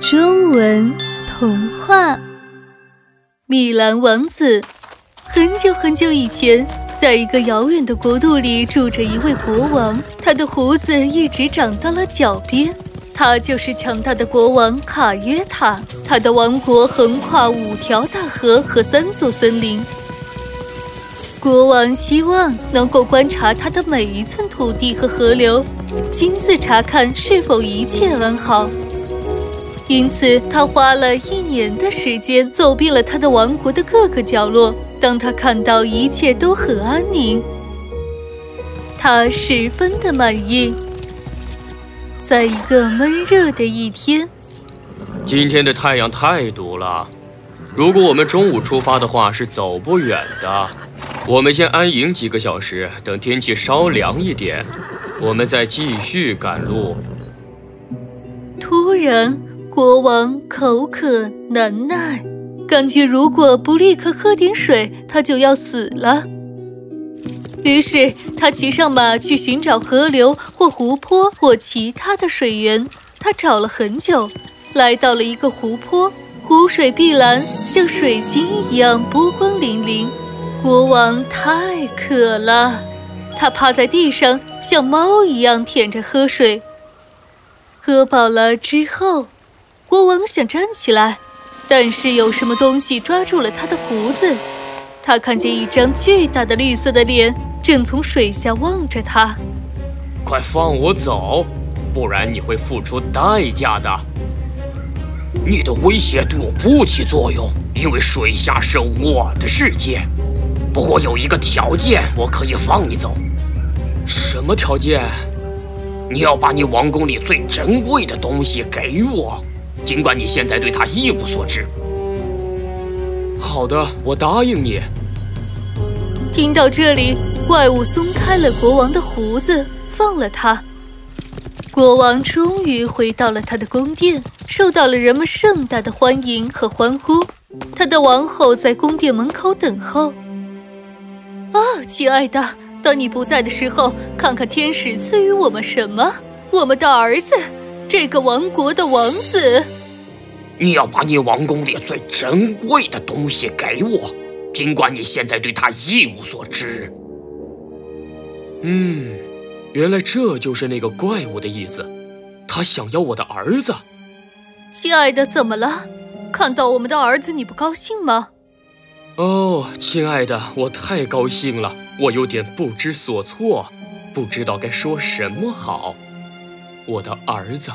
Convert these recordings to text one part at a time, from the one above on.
中文童话《米兰王子》。很久很久以前，在一个遥远的国度里，住着一位国王。他的胡子一直长到了脚边。他就是强大的国王卡约塔。他的王国横跨五条大河和三座森林。国王希望能够观察他的每一寸土地和河流，亲自查看是否一切安好。因此，他花了一年的时间走遍了他的王国的各个角落。当他看到一切都很安宁，他十分的满意。在一个闷热的一天，今天的太阳太毒了。如果我们中午出发的话，是走不远的。我们先安营几个小时，等天气稍凉一点，我们再继续赶路。突然。国王口渴难耐，感觉如果不立刻喝点水，他就要死了。于是他骑上马去寻找河流或湖泊或其他的水源。他找了很久，来到了一个湖泊，湖水碧蓝，像水晶一样波光粼粼。国王太渴了，他趴在地上，像猫一样舔着喝水。喝饱了之后。国王想站起来，但是有什么东西抓住了他的胡子。他看见一张巨大的绿色的脸正从水下望着他。快放我走，不然你会付出代价的。你的威胁对我不起作用，因为水下是我的世界。不过有一个条件，我可以放你走。什么条件？你要把你王宫里最珍贵的东西给我。尽管你现在对他一无所知。好的，我答应你。听到这里，怪物松开了国王的胡子，放了他。国王终于回到了他的宫殿，受到了人们盛大的欢迎和欢呼。他的王后在宫殿门口等候。哦，亲爱的，当你不在的时候，看看天使赐予我们什么？我们的儿子。这个王国的王子，你要把你王宫里最珍贵的东西给我，尽管你现在对他一无所知。嗯，原来这就是那个怪物的意思，他想要我的儿子。亲爱的，怎么了？看到我们的儿子你不高兴吗？哦，亲爱的，我太高兴了，我有点不知所措，不知道该说什么好。我的儿子，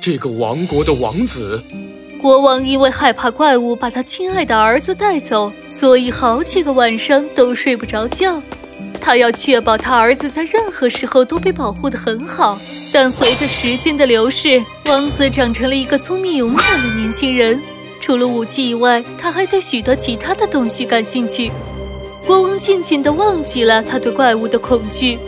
这个王国的王子。国王因为害怕怪物把他亲爱的儿子带走，所以好几个晚上都睡不着觉。他要确保他儿子在任何时候都被保护得很好。但随着时间的流逝，王子长成了一个聪明勇敢的年轻人。除了武器以外，他还对许多其他的东西感兴趣。国王渐渐地忘记了他对怪物的恐惧。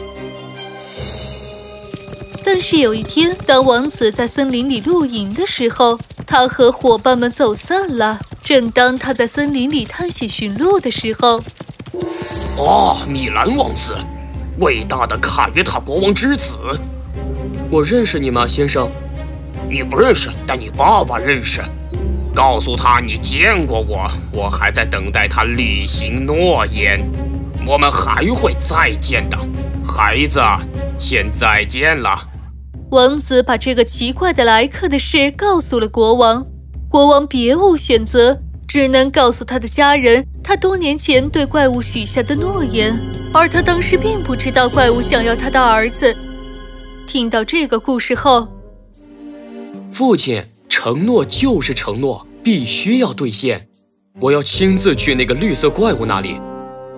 但是有一天，当王子在森林里露营的时候，他和伙伴们走散了。正当他在森林里探险寻路的时候，哦，米兰王子，伟大的卡约塔国王之子，我认识你吗，先生？你不认识，但你爸爸认识。告诉他你见过我，我还在等待他履行诺言。我们还会再见的，孩子，先再见了。王子把这个奇怪的来客的事告诉了国王，国王别无选择，只能告诉他的家人他多年前对怪物许下的诺言，而他当时并不知道怪物想要他的儿子。听到这个故事后，父亲，承诺就是承诺，必须要兑现。我要亲自去那个绿色怪物那里。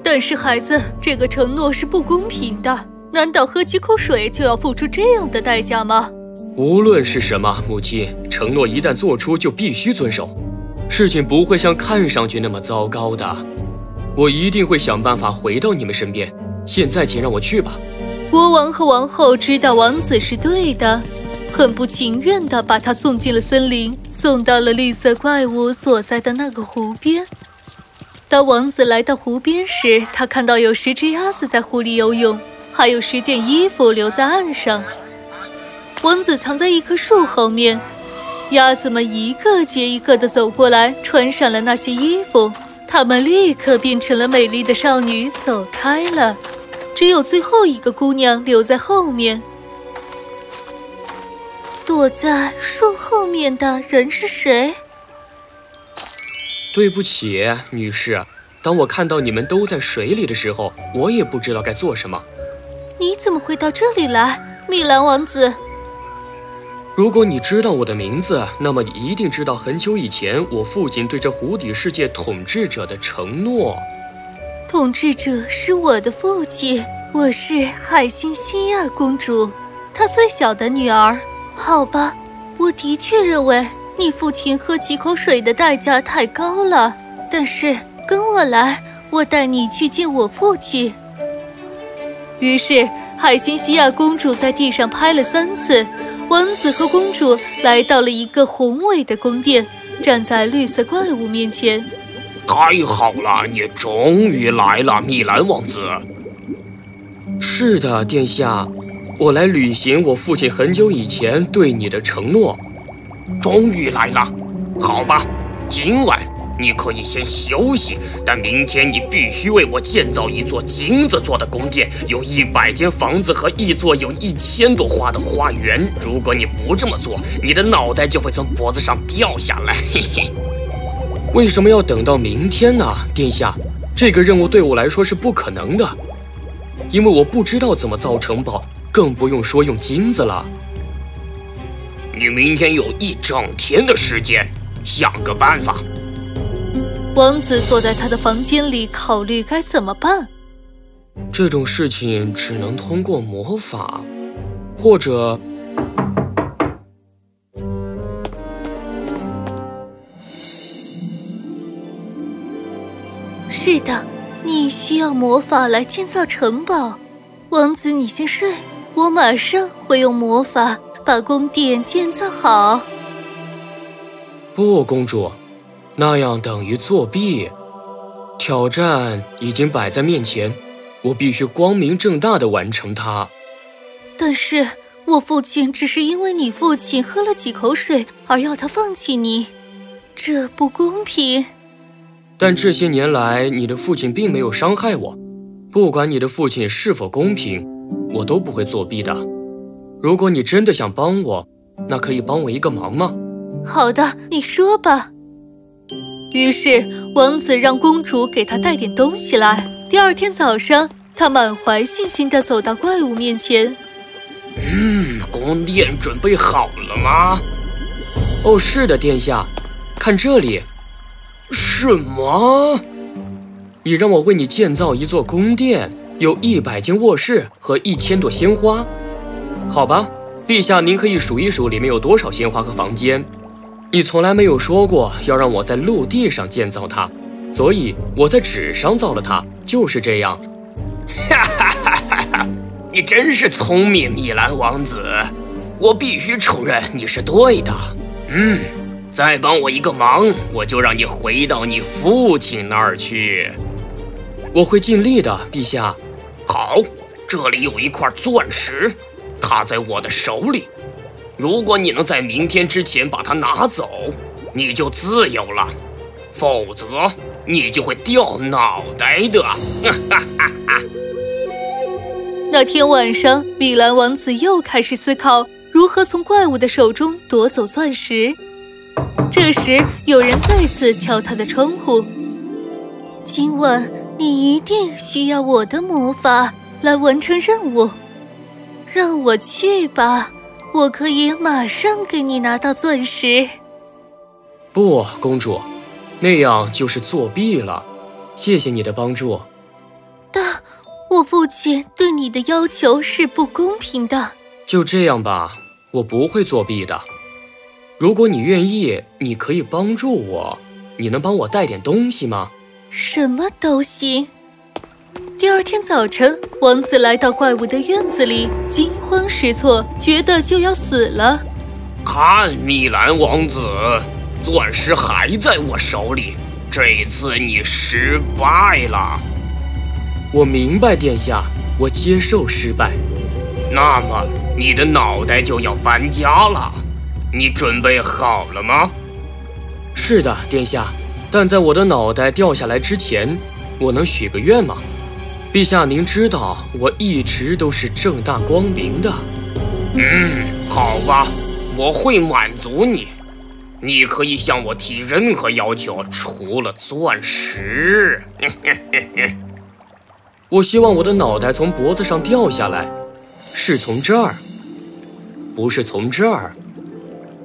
但是孩子，这个承诺是不公平的。难道喝几口水就要付出这样的代价吗？无论是什么，母亲，承诺一旦做出就必须遵守。事情不会像看上去那么糟糕的。我一定会想办法回到你们身边。现在，请让我去吧。国王和王后知道王子是对的，很不情愿地把他送进了森林，送到了绿色怪物所在的那个湖边。当王子来到湖边时，他看到有十只鸭子在湖里游泳。还有十件衣服留在岸上。王子藏在一棵树后面，鸭子们一个接一个的走过来，穿上了那些衣服，她们立刻变成了美丽的少女，走开了。只有最后一个姑娘留在后面。躲在树后面的人是谁？对不起，女士。当我看到你们都在水里的时候，我也不知道该做什么。你怎么会到这里来，米兰王子？如果你知道我的名字，那么你一定知道很久以前我父亲对这湖底世界统治者的承诺。统治者是我的父亲，我是海星西亚公主，她最小的女儿。好吧，我的确认为你父亲喝几口水的代价太高了，但是。跟我来，我带你去见我父亲。于是，海星西亚公主在地上拍了三次，王子和公主来到了一个宏伟的宫殿，站在绿色怪物面前。太好了，你终于来了，米兰王子。是的，殿下，我来履行我父亲很久以前对你的承诺。终于来了，好吧，今晚。你可以先休息，但明天你必须为我建造一座金子做的宫殿，有一百间房子和一座有一千朵花的花园。如果你不这么做，你的脑袋就会从脖子上掉下来。嘿嘿。为什么要等到明天呢，殿下？这个任务对我来说是不可能的，因为我不知道怎么造城堡，更不用说用金子了。你明天有一整天的时间，想个办法。王子坐在他的房间里，考虑该怎么办。这种事情只能通过魔法，或者……是的，你需要魔法来建造城堡。王子，你先睡，我马上会用魔法把宫殿建造好。不，公主。那样等于作弊，挑战已经摆在面前，我必须光明正大的完成它。但是我父亲只是因为你父亲喝了几口水而要他放弃你，这不公平。但这些年来，你的父亲并没有伤害我，不管你的父亲是否公平，我都不会作弊的。如果你真的想帮我，那可以帮我一个忙吗？好的，你说吧。于是，王子让公主给他带点东西来。第二天早上，他满怀信心地走到怪物面前。嗯，宫殿准备好了吗？哦，是的，殿下。看这里。什么？你让我为你建造一座宫殿，有一百间卧室和一千朵鲜花。好吧，陛下，您可以数一数里面有多少鲜花和房间。你从来没有说过要让我在陆地上建造它，所以我在纸上造了它，就是这样。哈哈哈哈哈！你真是聪明，米兰王子，我必须承认你是对的。嗯，再帮我一个忙，我就让你回到你父亲那儿去。我会尽力的，陛下。好，这里有一块钻石，它在我的手里。如果你能在明天之前把它拿走，你就自由了；否则，你就会掉脑袋的。那天晚上，米兰王子又开始思考如何从怪物的手中夺走钻石。这时，有人再次敲他的窗户。今晚你一定需要我的魔法来完成任务，让我去吧。我可以马上给你拿到钻石。不，公主，那样就是作弊了。谢谢你的帮助。但我父亲对你的要求是不公平的。就这样吧，我不会作弊的。如果你愿意，你可以帮助我。你能帮我带点东西吗？什么都行。第二天早晨，王子来到怪物的院子里，惊慌失措，觉得就要死了。看，米兰王子，钻石还在我手里。这次你失败了。我明白，殿下，我接受失败。那么，你的脑袋就要搬家了。你准备好了吗？是的，殿下。但在我的脑袋掉下来之前，我能许个愿吗？陛下，您知道我一直都是正大光明的。嗯，好吧，我会满足你。你可以向我提任何要求，除了钻石。我希望我的脑袋从脖子上掉下来，是从这儿，不是从这儿，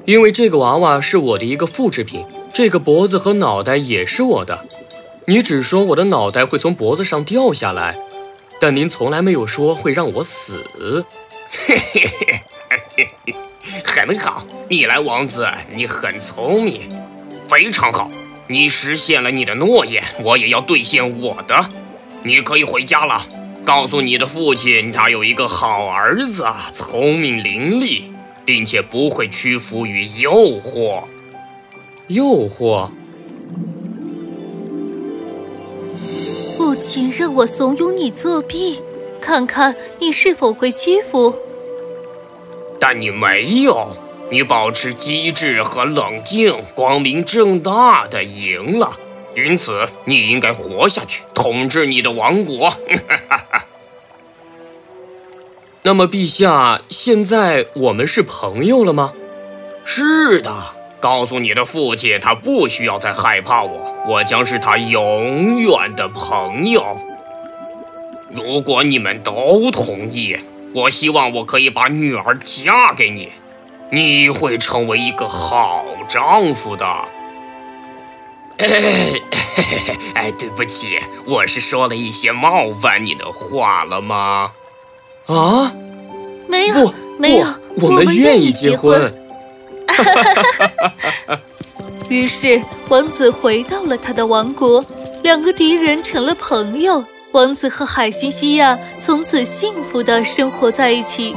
因为这个娃娃是我的一个复制品。这个脖子和脑袋也是我的。你只说我的脑袋会从脖子上掉下来，但您从来没有说会让我死。嘿嘿嘿嘿嘿，很好，米莱王子，你很聪明，非常好。你实现了你的诺言，我也要兑现我的。你可以回家了，告诉你的父亲，他有一个好儿子，聪明伶俐，并且不会屈服于诱惑。诱惑！父亲让我怂恿你作弊，看看你是否会屈服。但你没有，你保持机智和冷静，光明正大的赢了。因此，你应该活下去，统治你的王国。那么，陛下，现在我们是朋友了吗？是的。告诉你的父亲，他不需要再害怕我，我将是他永远的朋友。如果你们都同意，我希望我可以把女儿嫁给你，你会成为一个好丈夫的。哎，对不起，我是说了一些冒犯你的话了吗？啊？没有，没有，我们愿意结婚。哈哈哈！于是王子回到了他的王国，两个敌人成了朋友。王子和海辛西亚从此幸福的生活在一起。